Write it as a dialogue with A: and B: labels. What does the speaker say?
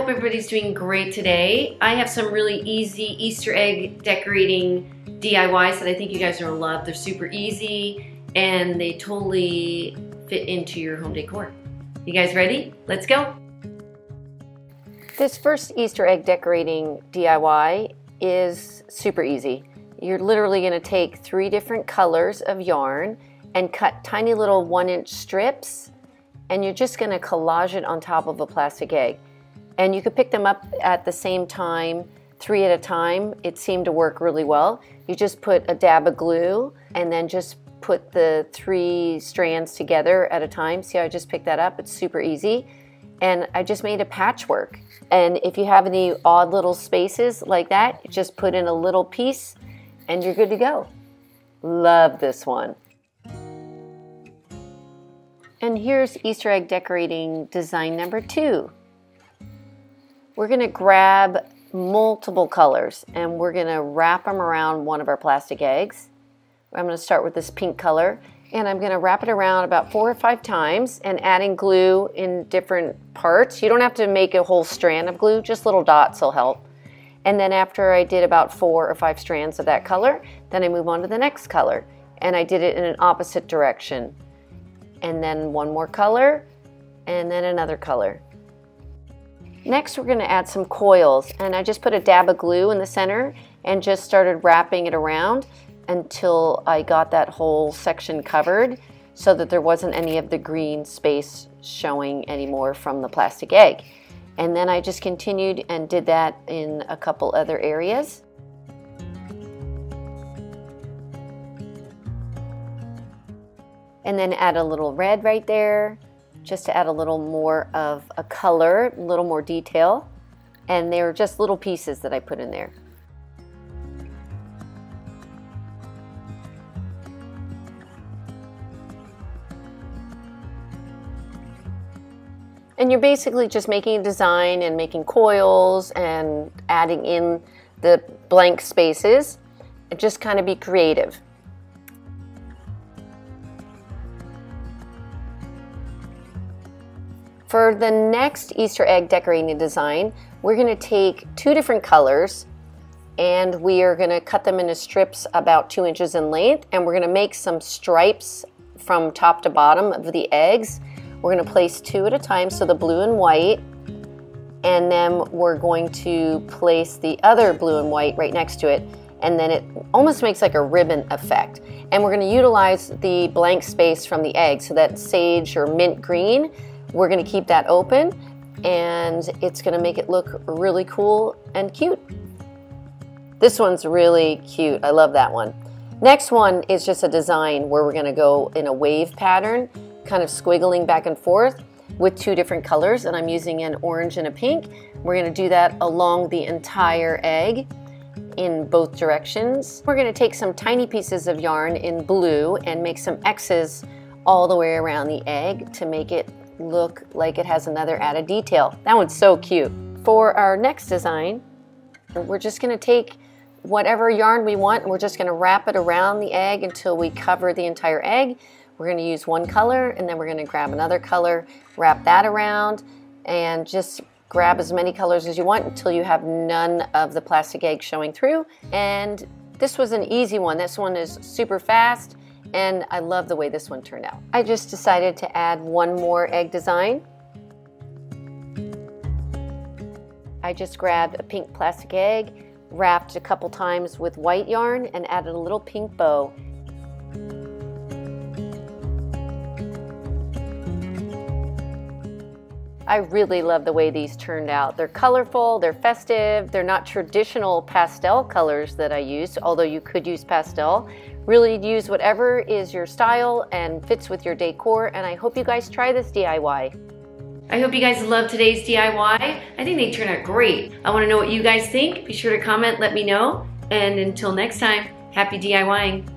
A: everybody's doing great today. I have some really easy Easter egg decorating DIYs that I think you guys are gonna love. They're super easy and they totally fit into your home decor. You guys ready? Let's go.
B: This first Easter egg decorating DIY is super easy. You're literally gonna take three different colors of yarn and cut tiny little one inch strips and you're just gonna collage it on top of a plastic egg. And you could pick them up at the same time, three at a time. It seemed to work really well. You just put a dab of glue and then just put the three strands together at a time. See I just picked that up? It's super easy. And I just made a patchwork. And if you have any odd little spaces like that, just put in a little piece and you're good to go. Love this one. And here's Easter egg decorating design number two. We're gonna grab multiple colors and we're gonna wrap them around one of our plastic eggs. I'm gonna start with this pink color and I'm gonna wrap it around about four or five times and adding glue in different parts. You don't have to make a whole strand of glue, just little dots will help. And then after I did about four or five strands of that color, then I move on to the next color. And I did it in an opposite direction and then one more color, and then another color. Next, we're gonna add some coils, and I just put a dab of glue in the center and just started wrapping it around until I got that whole section covered so that there wasn't any of the green space showing anymore from the plastic egg. And then I just continued and did that in a couple other areas. and then add a little red right there just to add a little more of a color, a little more detail. And they're just little pieces that I put in there. And you're basically just making a design and making coils and adding in the blank spaces. And Just kind of be creative. For the next Easter egg decorating design, we're gonna take two different colors and we are gonna cut them into strips about two inches in length and we're gonna make some stripes from top to bottom of the eggs. We're gonna place two at a time, so the blue and white, and then we're going to place the other blue and white right next to it, and then it almost makes like a ribbon effect. And we're gonna utilize the blank space from the egg, so that sage or mint green we're gonna keep that open and it's gonna make it look really cool and cute. This one's really cute. I love that one. Next one is just a design where we're gonna go in a wave pattern, kind of squiggling back and forth with two different colors and I'm using an orange and a pink. We're gonna do that along the entire egg in both directions. We're gonna take some tiny pieces of yarn in blue and make some X's all the way around the egg to make it look like it has another added detail. That one's so cute. For our next design, we're just gonna take whatever yarn we want and we're just gonna wrap it around the egg until we cover the entire egg. We're gonna use one color and then we're gonna grab another color, wrap that around, and just grab as many colors as you want until you have none of the plastic egg showing through. And this was an easy one. This one is super fast and I love the way this one turned out. I just decided to add one more egg design. I just grabbed a pink plastic egg, wrapped a couple times with white yarn, and added a little pink bow. I really love the way these turned out. They're colorful, they're festive, they're not traditional pastel colors that I used, although you could use pastel. Really use whatever is your style and fits with your decor, and I hope you guys try this DIY.
A: I hope you guys love today's DIY. I think they turned out great. I wanna know what you guys think. Be sure to comment, let me know. And until next time, happy DIYing.